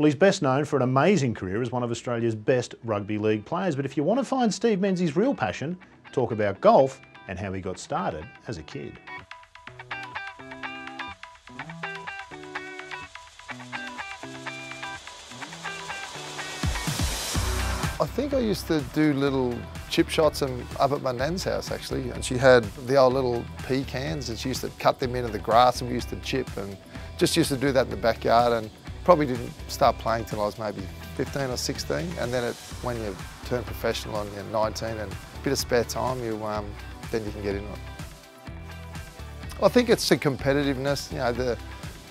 Well, he's best known for an amazing career as one of Australia's best rugby league players. But if you want to find Steve Menzies' real passion, talk about golf and how he got started as a kid. I think I used to do little chip shots and up at my nan's house actually and she had the old little pea cans and she used to cut them into the grass and we used to chip and just used to do that in the backyard and probably didn't start playing till I was maybe 15 or 16 and then it, when you turn professional on you're 19 and a bit of spare time you um, then you can get into it. I think it's the competitiveness, you know, the,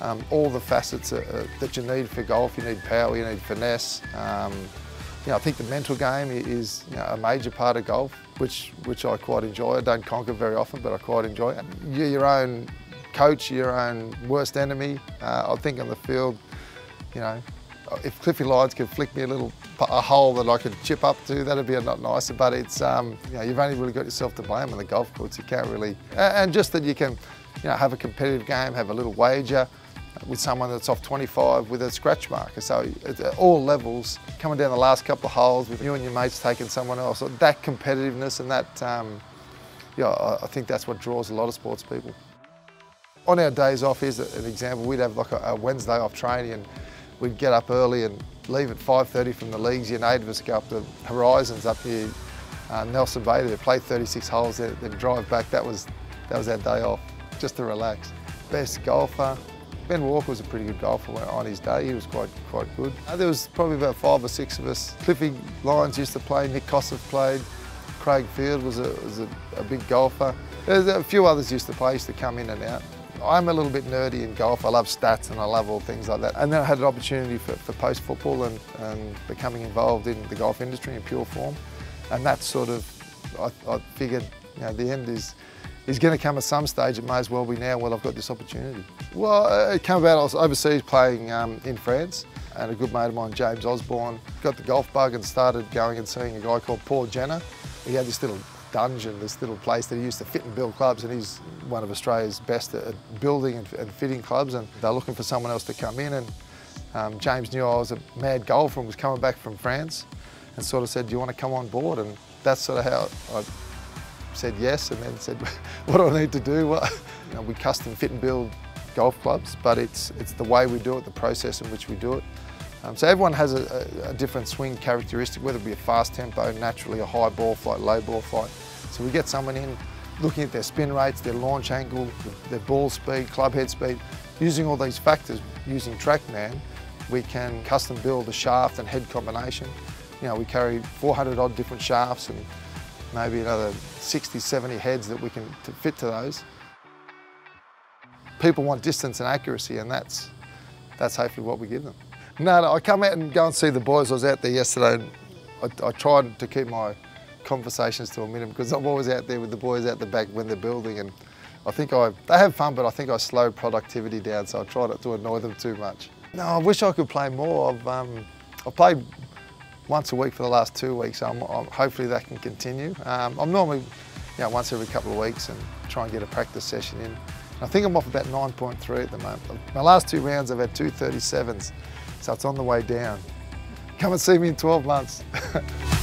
um, all the facets uh, that you need for golf. You need power, you need finesse, um, you know, I think the mental game is you know, a major part of golf, which, which I quite enjoy. I don't conquer very often, but I quite enjoy it. You're your own coach, your own worst enemy. Uh, I think on the field, you know, if Cliffy Lyons could flick me a little a hole that I could chip up to, that'd be a lot nicer. But it's, um, you know, you've only really got yourself to blame on the golf course. You can't really, and just that you can, you know, have a competitive game, have a little wager, with someone that's off 25 with a scratch marker. So at all levels, coming down the last couple of holes with you and your mates taking someone else, that competitiveness and that, um, yeah, I think that's what draws a lot of sports people. On our days off, here's an example, we'd have like a, Wednesday off training and we'd get up early and leave at 5.30 from the leagues. Your eight of us go up the Horizons up here, uh, Nelson Bay, there, play 36 holes, then drive back. That was, that was our day off, just to relax. Best golfer, Ben Walker was a pretty good golfer on his day. He was quite quite good. Uh, there was probably about five or six of us. Cliffy Lyons used to play. Nik Kosef played. Craig Field was a, was a, a big golfer. There's a few others used to play, used to come in and out. I'm a little bit nerdy in golf. I love stats and I love all things like that. And then I had an opportunity for, for post-football and, and becoming involved in the golf industry in PureForm. And that sort of, I, I figured, you know, the end is is going to come at some stage. It may as well be now while I've got this opportunity. Well, uh, it came about, I was overseas playing um, in France and a good mate of mine, James Osborne, got the golf bug and started going and seeing a guy called Paul Jenner. He had this little dungeon, this little place that he used to fit and build clubs and he's one of Australia's best at building and, and fitting clubs and they're looking for someone else to come in and um, James knew I was a mad golfer and was coming back from France and sort of said, do you want to come on board? And that's sort of how I said yes and then said, what do I need to do? Well, you know, we custom fit and build golf clubs, but it's, it's the way we do it, the process in which we do it. Um, so everyone has a, a, a, different swing characteristic, whether it be a fast tempo, naturally a high ball flight, low ball flight. So we get someone in looking at their spin rates, their launch angle, their ball speed, club head speed, using all these factors, using TrackMan, we can custom build a shaft and head combination. You know, we carry 400 odd different shafts and maybe another 60, 70 heads that we can fit to those. People want distance and accuracy and that's, that's hopefully what we give them. No, no, I come out and go and see the boys. I was out there yesterday and I, I tried to keep my conversations to a minimum because I'm always out there with the boys out the back when they're building and I think I, they have fun, but I think I slow productivity down, so I try not to annoy them too much. No, I wish I could play more. I've, um, I've played once a week for the last two weeks. So I'm, I'm, hopefully that can continue. Um, I'm normally, you know, once every couple of weeks and try and get a practice session in. I think I'm off about 9.3 at the moment. My last two rounds I've had two 37s, so it's on the way down. Come and see me in 12 months.